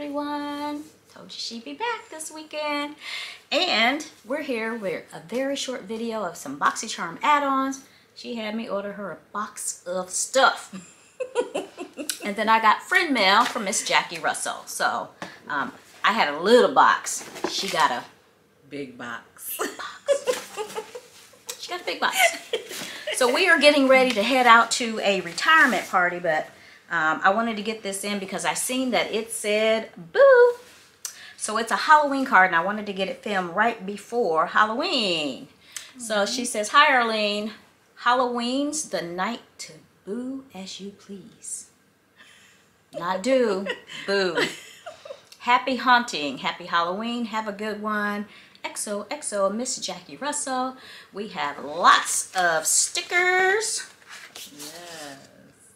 everyone. Told you she'd be back this weekend. And we're here with a very short video of some BoxyCharm add-ons. She had me order her a box of stuff. and then I got friend mail from Miss Jackie Russell. So um, I had a little box. She got a Big box. She got a big box. so we are getting ready to head out to a retirement party, but um, I wanted to get this in because I seen that it said boo. So it's a Halloween card and I wanted to get it filmed right before Halloween. So she says, hi Arleen, Halloween's the night to boo as you please. Not do, boo. Happy hunting, happy Halloween, have a good one. XOXO, Miss Jackie Russell. We have lots of stickers. Yes,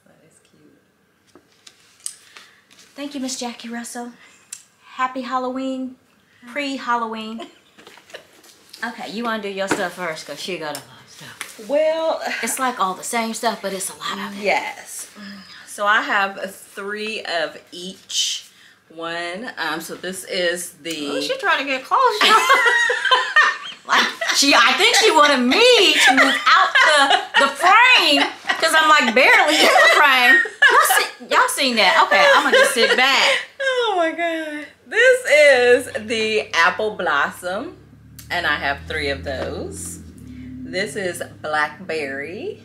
that is cute. Thank you, Miss Jackie Russell. Happy Halloween, pre-Halloween. Okay, you want to do your stuff first because she got a lot of stuff. Well, It's like all the same stuff, but it's a lot of it. yes. So I have three of each one. Um, so this is the. Oh, she trying to get close. like she, I think she wanted me to move out the the frame because I'm like barely in the frame. Y'all, seen that? Okay, I'm gonna just sit back. Oh my god. This is the apple blossom, and I have three of those. This is blackberry,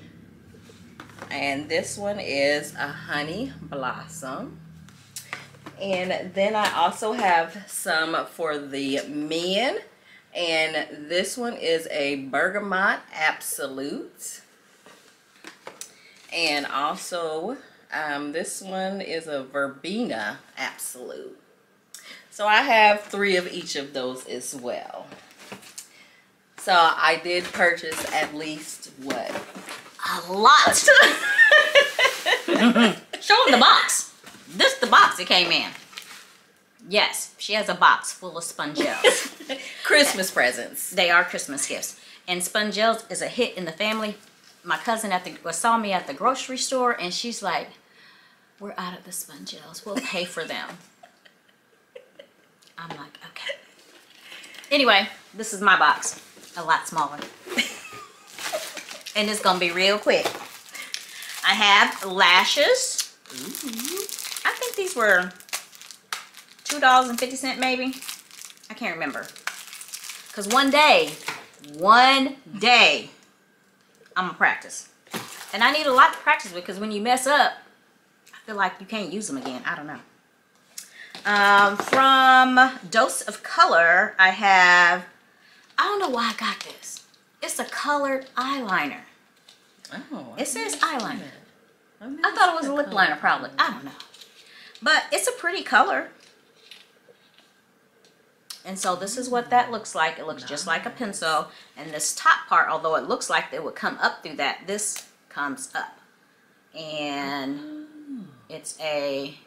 and this one is a honey blossom. And then I also have some for the men, and this one is a bergamot absolute. And also, um, this one is a verbena absolute. So I have three of each of those as well. So I did purchase at least what? A lot. Show them the box. This the box it came in. Yes, she has a box full of Spongelles. Christmas presents. they are Christmas gifts. And Spongelles is a hit in the family. My cousin at the saw me at the grocery store and she's like, We're out of the Spongelles. We'll pay for them. I'm like, okay. Anyway, this is my box. A lot smaller. and it's gonna be real quick. I have lashes. I think these were two dollars and fifty cent maybe. I can't remember. Cause one day, one day, I'm gonna practice, and I need a lot to practice with. Cause when you mess up, I feel like you can't use them again. I don't know. Um, from Dose of Color, I have. I don't know why I got this. It's a colored eyeliner. Oh, It says eyeliner. I I thought it was a lip liner, probably. I don't know. But it's a pretty color. And so this is what that looks like. It looks just like a pencil. And this top part, although it looks like it would come up through that, this comes up. And it's a,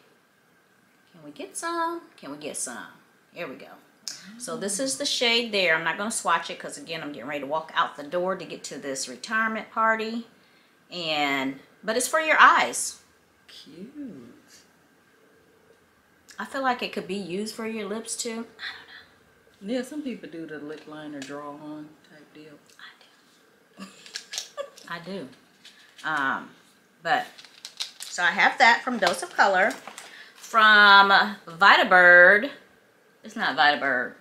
can we get some? Can we get some? Here we go. So this is the shade there. I'm not going to swatch it because again, I'm getting ready to walk out the door to get to this retirement party. And, but it's for your eyes. Cute. I feel like it could be used for your lips too. Yeah, some people do the lip liner draw on type deal. I do. I do. Um, but so I have that from Dose of Color. From Vitabird, it's not Vitabird.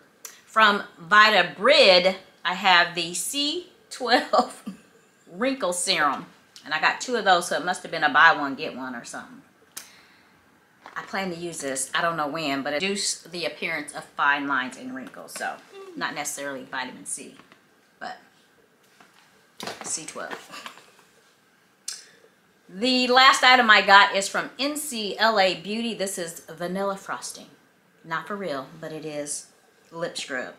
From Vitabrid, I have the C12 wrinkle serum. And I got two of those, so it must have been a buy one, get one or something. I plan to use this, I don't know when, but it reduce the appearance of fine lines and wrinkles. So, not necessarily vitamin C, but C12. The last item I got is from NCLA Beauty. This is vanilla frosting. Not for real, but it is lip scrub.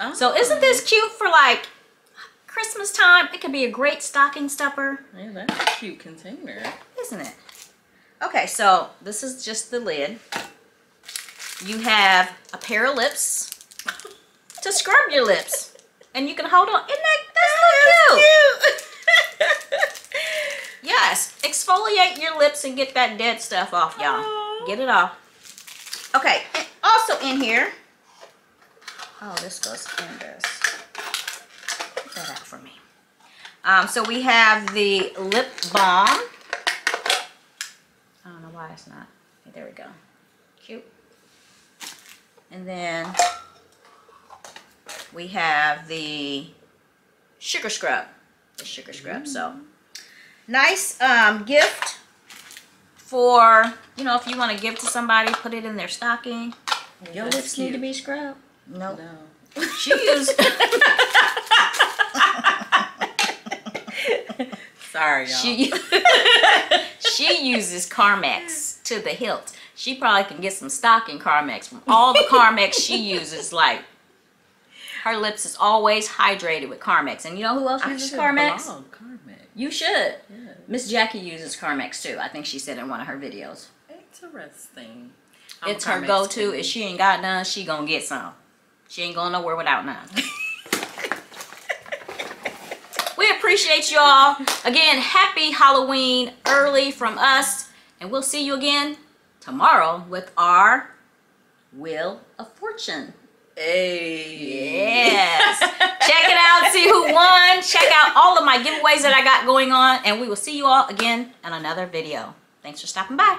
Oh. So isn't this cute for like Christmas time? It could be a great stocking stuffer, Yeah, that's a cute container. isn't it? Okay, so this is just the lid. You have a pair of lips to scrub your lips. And you can hold on. Isn't that, that's so cute? Yes, exfoliate your lips and get that dead stuff off, y'all. Get it off. Okay, also in here, oh, this goes in this. Put that out for me. Um, so we have the lip balm. I don't know why it's not. Okay, there we go. Cute. And then we have the sugar scrub. The sugar scrub. So nice um, gift for, you know, if you want to give to somebody, put it in their stocking. Your That's lips need to be scrubbed. Nope. No. She used Sorry, y'all. she she uses Carmex to the hilt. She probably can get some stock in Carmex from all the Carmex she uses. Like her lips is always hydrated with Carmex, and you know who else uses Carmex? Carmex. You should. Yeah. Miss Jackie uses Carmex too. I think she said in one of her videos. Interesting. I'm it's her go-to. If she ain't got none, she gonna get some. She ain't going nowhere without none. we appreciate y'all. Again, happy Halloween early from us. And we'll see you again tomorrow with our Wheel of Fortune. Hey. Yes. Check it out, see who won. Check out all of my giveaways that I got going on. And we will see you all again in another video. Thanks for stopping by.